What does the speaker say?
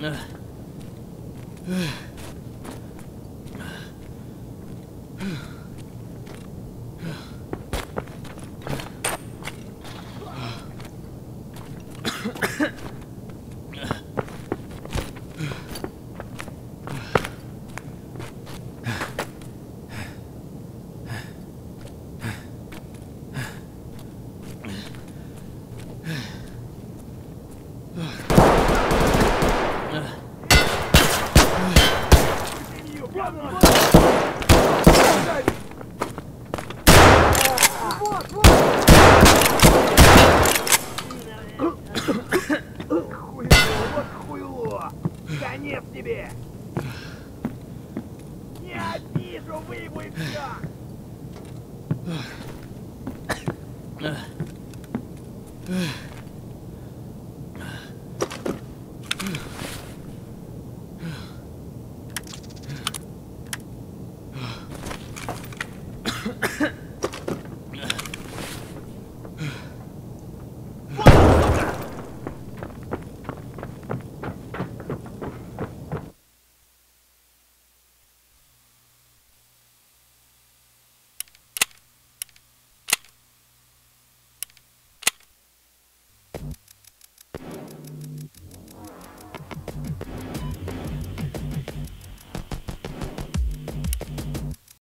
Ugh. они в тебе! Я вижу выебу и все! Ahem.